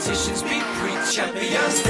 politicians be pre-champions.